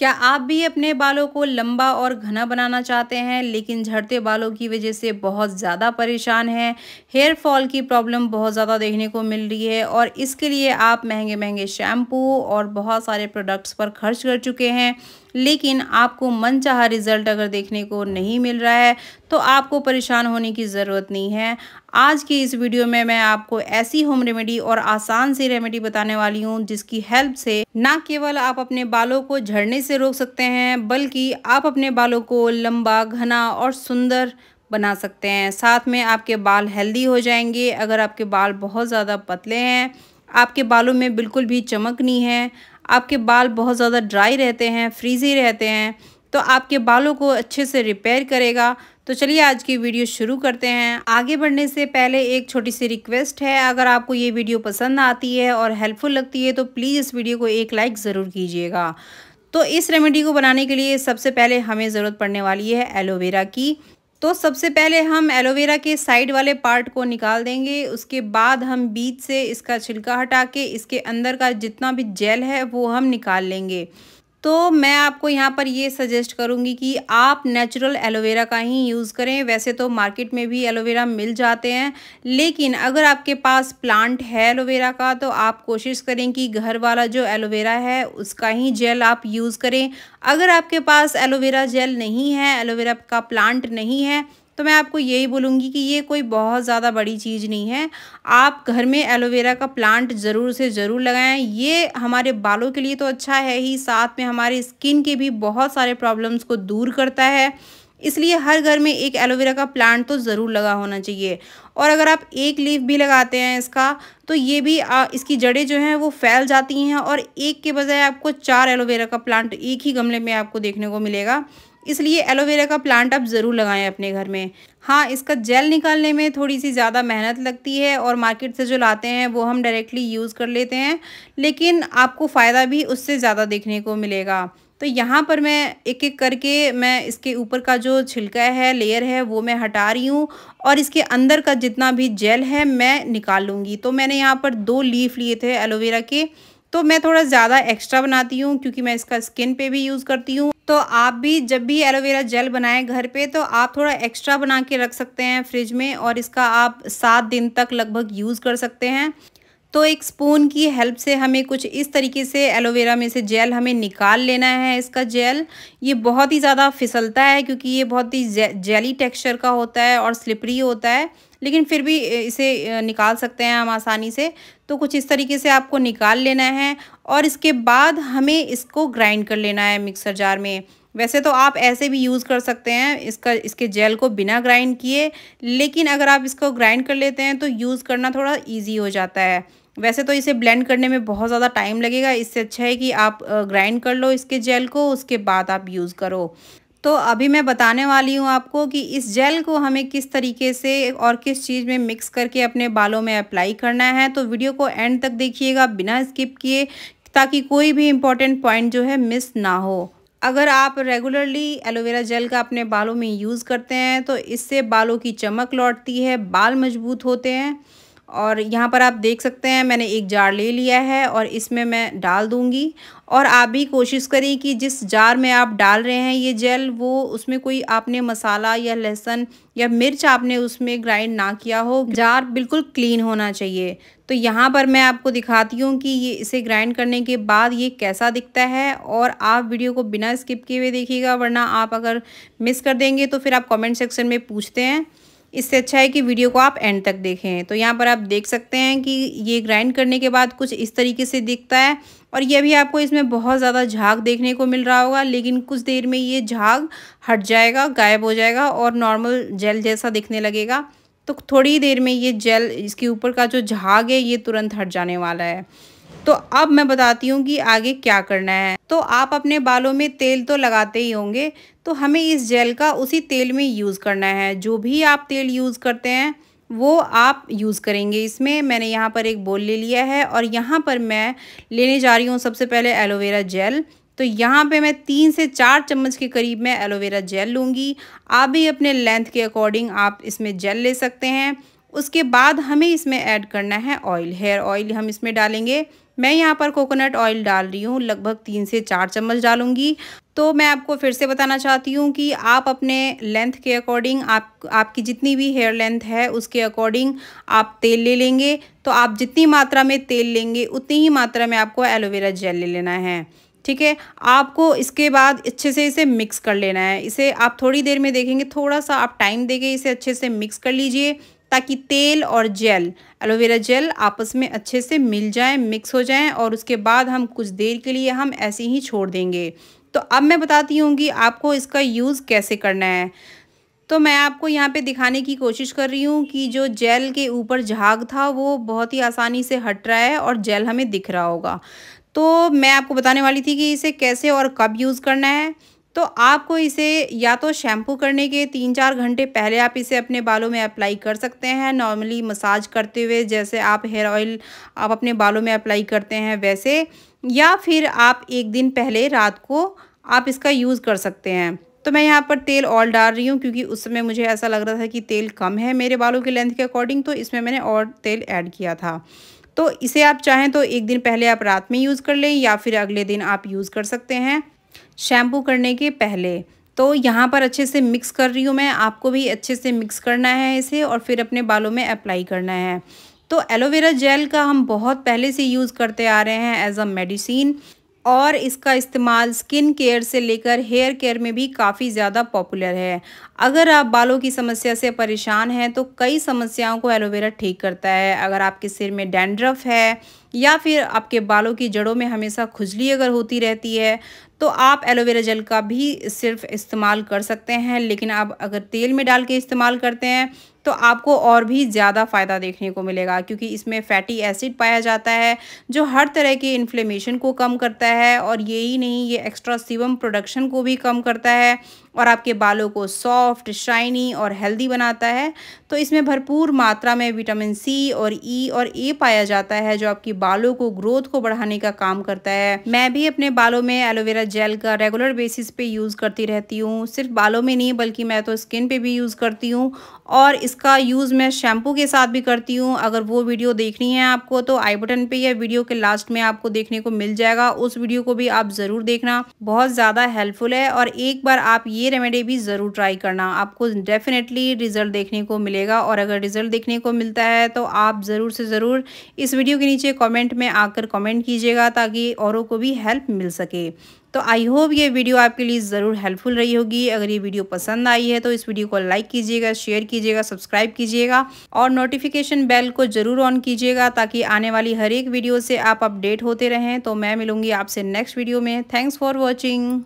क्या आप भी अपने बालों को लंबा और घना बनाना चाहते हैं, लेकिन झड़ते बालों की वजह से बहुत ज़्यादा परेशान हैं? हेयर फॉल की प्रॉब्लम बहुत ज़्यादा देखने को मिल रही है और इसके लिए आप महँगे महँगे शैम्पू और बहुत सारे प्रोडक्ट्स पर खर्च कर चुके हैं। लेकिन आपको मन चाह रिज़ल्ट अगर देखने को नहीं मिल रहा है तो आपको परेशान होने की ज़रूरत नहीं है। आज की इस वीडियो में मैं आपको ऐसी होम रेमेडी और आसान सी रेमेडी बताने वाली हूँ, जिसकी हेल्प से ना केवल आप अपने बालों को झड़ने से रोक सकते हैं, बल्कि आप अपने बालों को लंबा, घना और सुंदर बना सकते हैं। साथ में आपके बाल हेल्दी हो जाएँगे। अगर आपके बाल बहुत ज़्यादा पतले हैं, आपके बालों में बिल्कुल भी चमक नहीं है, आपके बाल बहुत ज़्यादा ड्राई रहते हैं फ्रीजी रहते हैं तो आपके बालों को अच्छे से रिपेयर करेगा। तो चलिए आज की वीडियो शुरू करते हैं। आगे बढ़ने से पहले एक छोटी सी रिक्वेस्ट है, अगर आपको ये वीडियो पसंद आती है और हेल्पफुल लगती है तो प्लीज़ इस वीडियो को एक लाइक ज़रूर कीजिएगा। तो इस रेमेडी को बनाने के लिए सबसे पहले हमें ज़रूरत पड़ने वाली है एलोवेरा की। तो सबसे पहले हम एलोवेरा के साइड वाले पार्ट को निकाल देंगे, उसके बाद हम बीच से इसका छिलका हटा के इसके अंदर का जितना भी जेल है वो हम निकाल लेंगे। तो मैं आपको यहाँ पर ये सजेस्ट करूँगी कि आप नेचुरल एलोवेरा का ही यूज़ करें। वैसे तो मार्केट में भी एलोवेरा मिल जाते हैं, लेकिन अगर आपके पास प्लांट है एलोवेरा का तो आप कोशिश करें कि घर वाला जो एलोवेरा है, उसका ही जेल आप यूज़ करें। अगर आपके पास एलोवेरा जेल नहीं है एलोवेरा का प्लांट नहीं है तो मैं आपको यही बोलूँगी कि ये कोई बहुत ज़्यादा बड़ी चीज़ नहीं है। आप घर में एलोवेरा का प्लांट ज़रूर से ज़रूर लगाएँ। ये हमारे बालों के लिए तो अच्छा है ही साथ में हमारे स्किन के भी बहुत सारे प्रॉब्लम्स को दूर करता है। इसलिए हर घर में एक एलोवेरा का प्लांट तो ज़रूर लगा होना चाहिए। और अगर आप एक लीफ भी लगाते हैं इसका तो ये भी आ, इसकी जड़ें जो हैं वो फैल जाती हैं और एक के बजाय आपको चार एलोवेरा का प्लांट एक ही गमले में आपको देखने को मिलेगा। इसलिए एलोवेरा का प्लांट आप ज़रूर लगाएँ अपने घर में। हाँ इसका जेल निकालने में थोड़ी सी ज़्यादा मेहनत लगती है और मार्केट से जो लाते हैं, वो हम डायरेक्टली यूज़ कर लेते हैं, लेकिन आपको फ़ायदा भी उससे ज़्यादा देखने को मिलेगा। तो यहाँ पर मैं एक एक करके मैं इसके ऊपर का जो छिलका है लेयर है, वो मैं हटा रही हूँ और इसके अंदर का जितना भी जेल है, मैं निकाल लूँगी। तो मैंने यहाँ पर दो लीफ लिए थे एलोवेरा के तो मैं थोड़ा ज़्यादा एक्स्ट्रा बनाती हूँ, क्योंकि मैं इसका स्किन पे भी यूज़ करती हूँ। तो आप भी जब भी एलोवेरा जेल बनाएँ घर पे तो आप थोड़ा एक्स्ट्रा बना के रख सकते हैं फ्रिज में और इसका आप सात दिन तक लगभग यूज़ कर सकते हैं। तो एक स्पून की हेल्प से हमें कुछ इस तरीके से एलोवेरा में से जेल हमें निकाल लेना है इसका जेल ये बहुत ही ज़्यादा फिसलता है क्योंकि ये बहुत ही जेली टेक्सचर का होता है और स्लिपरी होता है। लेकिन फिर भी इसे निकाल सकते हैं हम आसानी से। तो कुछ इस तरीके से आपको निकाल लेना है और इसके बाद हमें इसको ग्राइंड कर लेना है मिक्सर जार में। वैसे तो आप ऐसे भी यूज़ कर सकते हैं, इसका, इसके जेल को बिना ग्राइंड किए, लेकिन अगर आप इसको ग्राइंड कर लेते हैं तो यूज़ करना थोड़ा ईजी हो जाता है। वैसे तो इसे ब्लेंड करने में बहुत ज़्यादा टाइम लगेगा, इससे अच्छा है कि आप ग्राइंड कर लो इसके जेल को, उसके बाद आप यूज़ करो। तो अभी मैं बताने वाली हूँ आपको कि इस जेल को हमें किस तरीके से और किस चीज़ में मिक्स करके अपने बालों में अप्लाई करना है। तो वीडियो को एंड तक देखिएगा, बिना स्किप किए, ताकि कोई भी इंपॉर्टेंट पॉइंट जो है मिस ना हो। अगर आप रेगुलरली एलोवेरा जेल का अपने बालों में यूज़ करते हैं तो इससे बालों की चमक लौटती है, बाल मज़बूत होते हैं। और यहाँ पर आप देख सकते हैं, मैंने एक जार ले लिया है और इसमें मैं डाल दूँगी। और आप भी कोशिश करें कि जिस जार में आप डाल रहे हैं ये जेल, वो उसमें कोई आपने मसाला या लहसुन या मिर्च आपने उसमें ग्राइंड ना किया हो। जार बिल्कुल क्लीन होना चाहिए। तो यहाँ पर मैं आपको दिखाती हूँ कि ये इसे ग्राइंड करने के बाद ये कैसा दिखता है और आप वीडियो को बिना स्किप किए हुए देखिएगा, वरना आप अगर मिस कर देंगे तो फिर आप कमेंट सेक्शन में पूछते हैं। इससे अच्छा है कि वीडियो को आप एंड तक देखें। तो यहाँ पर आप देख सकते हैं कि ये ग्राइंड करने के बाद कुछ इस तरीके से दिखता है और ये भी आपको इसमें बहुत ज़्यादा झाग देखने को मिल रहा होगा, लेकिन कुछ देर में ये झाग हट जाएगा, गायब हो जाएगा और नॉर्मल जेल जैसा दिखने लगेगा। तो थोड़ी देर में ये जेल इसके ऊपर का जो झाग है, ये तुरंत हट जाने वाला है। तो अब मैं बताती हूँ कि आगे क्या करना है। तो आप अपने बालों में तेल तो लगाते ही होंगे तो हमें इस जेल का उसी तेल में यूज़ करना है। जो भी आप तेल यूज़ करते हैं, वो आप यूज़ करेंगे इसमें। मैंने यहाँ पर एक बोल ले लिया है और यहाँ पर मैं लेने जा रही हूँ सबसे पहले एलोवेरा जेल। तो यहाँ पे मैं तीन से चार चम्मच के करीब मैं एलोवेरा जेल लूँगी। आप भी अपने लेंथ के अकॉर्डिंग आप इसमें जेल ले सकते हैं। उसके बाद हमें इसमें ऐड करना है ऑयल। हेयर ऑयल हम इसमें डालेंगे। मैं यहाँ पर कोकोनट ऑयल डाल रही हूँ, लगभग तीन से चार चम्मच डालूँगी। तो मैं आपको फिर से बताना चाहती हूँ कि आप अपने लेंथ के अकॉर्डिंग, आप, आपकी जितनी भी हेयर लेंथ है, उसके अकॉर्डिंग आप तेल ले लेंगे। तो आप जितनी मात्रा में तेल लेंगे, उतनी ही मात्रा में आपको एलोवेरा जेल ले लेना है। ठीक है? आपको इसके बाद अच्छे से इसे मिक्स कर लेना है। इसे आप थोड़ी देर में देखेंगे, थोड़ा सा आप टाइम देके इसे अच्छे से मिक्स कर लीजिए। ताकि तेल और जेल, एलोवेरा जेल आपस में अच्छे से मिल जाए, मिक्स हो जाएँ और उसके बाद हम कुछ देर के लिए हम ऐसे ही छोड़ देंगे। तो अब मैं बताती हूँ कि आपको इसका यूज़ कैसे करना है। तो मैं आपको यहाँ पे दिखाने की कोशिश कर रही हूँ कि जो जेल के ऊपर झाग था वो बहुत ही आसानी से हट रहा है और जेल हमें दिख रहा होगा। तो मैं आपको बताने वाली थी कि इसे कैसे और कब यूज़ करना है। तो आपको इसे या तो शैम्पू करने के तीन चार घंटे पहले आप इसे अपने बालों में अप्लाई कर सकते हैं। नॉर्मली मसाज करते हुए जैसे आप हेयर ऑयल आप अपने बालों में अप्लाई करते हैं वैसे, या फिर आप एक दिन पहले रात को आप इसका यूज़ कर सकते हैं। तो मैं यहाँ पर तेल और डाल रही हूँ क्योंकि उस समय मुझे ऐसा लग रहा था कि तेल कम है मेरे बालों के लेंथ के अकॉर्डिंग तो इसमें मैंने और तेल ऐड किया था। तो इसे आप चाहें तो एक दिन पहले आप रात में यूज़ कर लें या फिर अगले दिन आप यूज़ कर सकते हैं। शैम्पू करने के पहले। तो यहाँ पर अच्छे से मिक्स कर रही हूँ मैं। आपको भी अच्छे से मिक्स करना है इसे और फिर अपने बालों में अप्लाई करना है। तो एलोवेरा जेल का हम बहुत पहले से यूज़ करते आ रहे हैं एज अ मेडिसिन और इसका इस्तेमाल स्किन केयर से लेकर हेयर केयर में भी काफ़ी ज़्यादा पॉपुलर है। अगर आप बालों की समस्या से परेशान हैं तो कई समस्याओं को एलोवेरा ठीक करता है। अगर आपके सिर में डैंड्रफ है या फिर आपके बालों की जड़ों में हमेशा खुजली अगर होती रहती है तो आप एलोवेरा जेल का भी सिर्फ़ इस्तेमाल कर सकते हैं। लेकिन आप अगर तेल में डाल के इस्तेमाल करते हैं तो आपको और भी ज़्यादा फ़ायदा देखने को मिलेगा, क्योंकि इसमें फैटी एसिड पाया जाता है, जो हर तरह के इन्फ्लेमेशन को कम करता है, और यही नहीं, ये एक्स्ट्रा सीवम प्रोडक्शन को भी कम करता है। और आपके बालों को सॉफ्ट शाइनी और हेल्दी बनाता है। तो इसमें भरपूर मात्रा में विटामिन सी और ई e और ए पाया जाता है, जो आपकी बालों को ग्रोथ को बढ़ाने का काम करता है। मैं भी अपने बालों में एलोवेरा जेल का रेगुलर बेसिस पे यूज़ करती रहती हूँ। सिर्फ़ बालों में नहीं, बल्कि मैं तो स्किन पे भी यूज़ करती हूँ। और इसका यूज़ मैं शैम्पू के साथ भी करती हूँ। अगर वो वीडियो देखनी है आपको तो आई बटन पे या वीडियो के लास्ट में आपको देखने को मिल जाएगा। उस वीडियो को भी आप ज़रूर देखना। बहुत ज़्यादा हेल्पफुल है और एक बार आप ये रेमेडी भी ज़रूर ट्राई करना। आपको डेफिनेटली रिज़ल्ट देखने को मिलेगा और अगर रिज़ल्ट देखने को मिलता है तो आप ज़रूर से ज़रूर इस वीडियो के नीचे कमेंट में आकर कमेंट कीजिएगा ताकि औरों को भी हेल्प मिल सके। तो आई होप ये वीडियो आपके लिए ज़रूर हेल्पफुल रही होगी। अगर ये वीडियो पसंद आई है तो इस वीडियो को लाइक कीजिएगा शेयर कीजिएगा सब्सक्राइब कीजिएगा और नोटिफिकेशन बेल को ज़रूर ऑन कीजिएगा ताकि आने वाली हर एक वीडियो से आप अपडेट होते रहें। तो मैं मिलूँगी आपसे नेक्स्ट वीडियो में। Thanks for watching